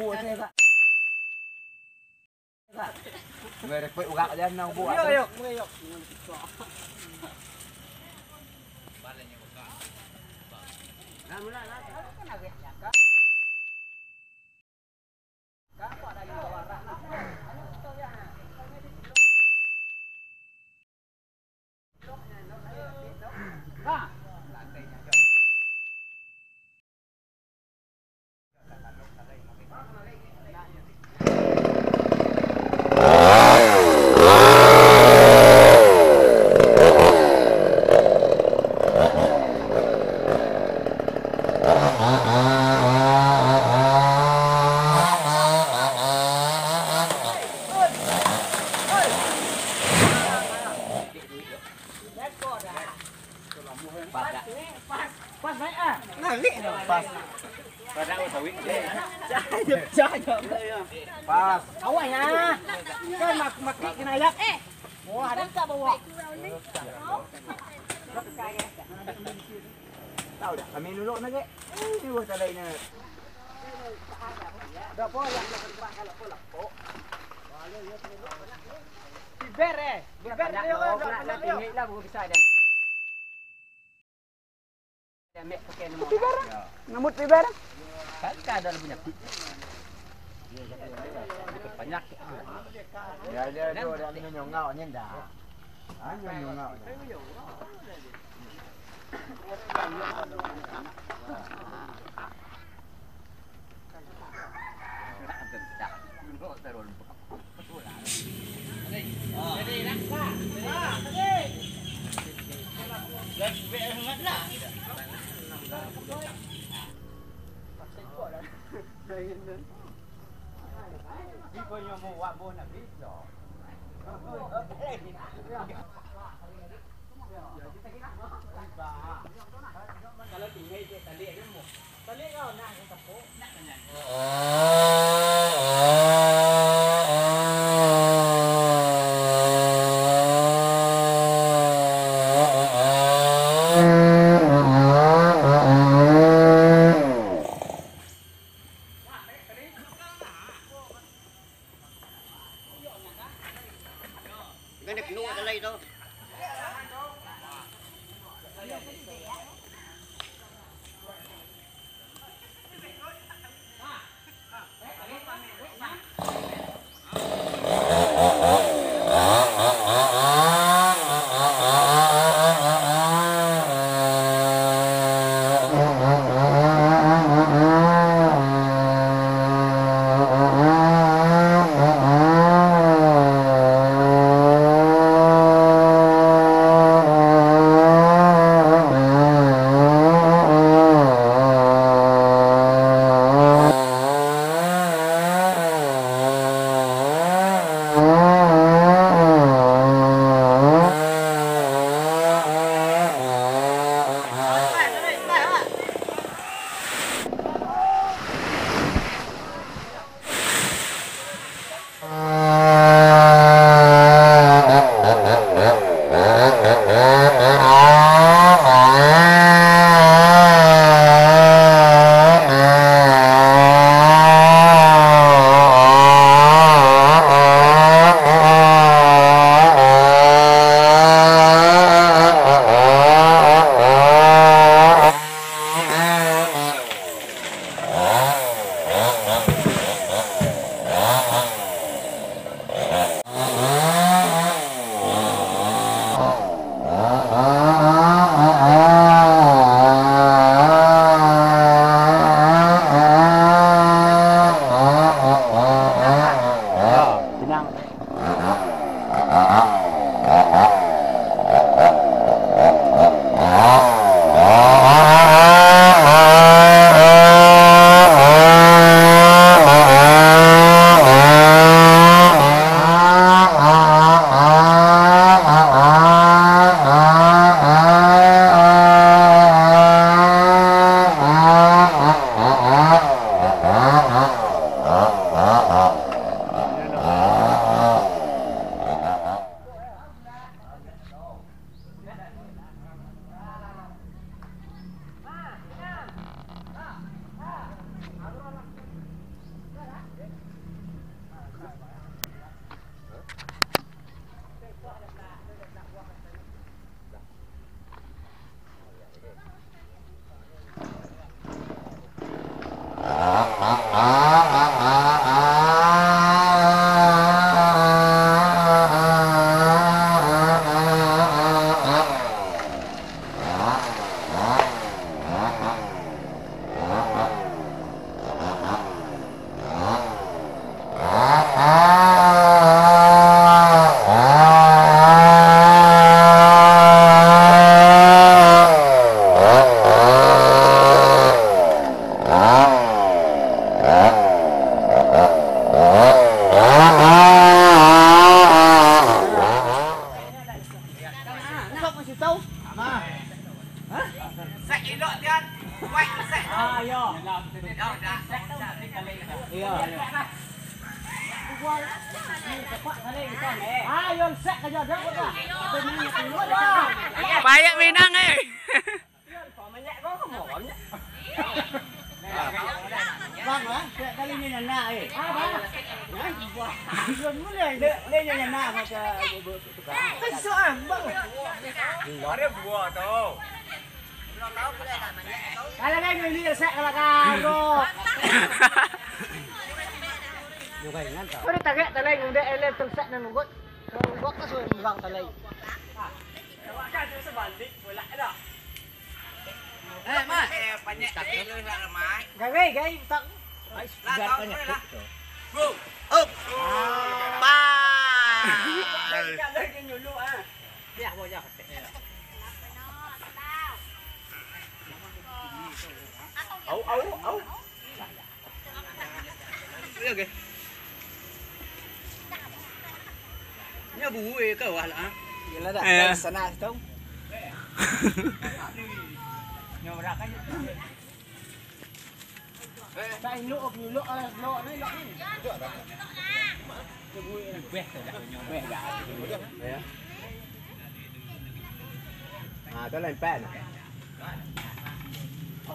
Ubu saya tak. Người được quậy gạo lên nào vụ. Yo yo, yo. Pas baik ah. Nalik pas. Kodak utawin deh. Jangan. Pas. Awak ya. Kan mak mak kena ayak. Eh. Wah, ada tak bawa? Tahu dah. Kami dulu nak ke? Ini buat tadi ni. Dah apa yang nak gerak kalau pulak. Oh. Biber eh. Biber dia orang nak nak tinggi lah buku besar dan. Dia mek pakai nama. Biber. Namut biber. Kan ada punya. Banyak. Ya dia tu dia ni nyongau ni dah. Ah nyongau. Cái นั่ง Ah, yo. Banyak minang eh. Vâng á, cái này nhà nhà ấy. À vâng. Luôn muốn lên lên nhà nhà mà cái sợ vâng. Nó đấy bùa đâu buah tu. Kala kay mo liya sa kalakaro. Pero tagay talay ng de ele tung sa nang ugot. Ugot ka so bang talay. Eh, mas. Eh, banyak tak kena nak ramai. Gagay, gay tak. Lah, tahu boleh lah. Go. Up. Ba. Au au au. Boleh ke? Nya bu eh ke wah lah. Yalah dah. Eh. Dah sana tu. Sa ilo og ilo ah lo ni lo ni. Ah, tu lain pen. Kali gitu.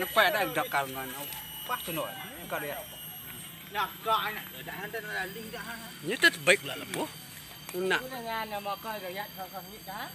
nó lắm. Sejak kok cả người nó dak cho nổi cả noi. Kau dia. Nak là nak dah ada dah ling dah. Ni tu baik lah lah bu. Nak. Ku mà coi rồi gaya kau kau ni cả.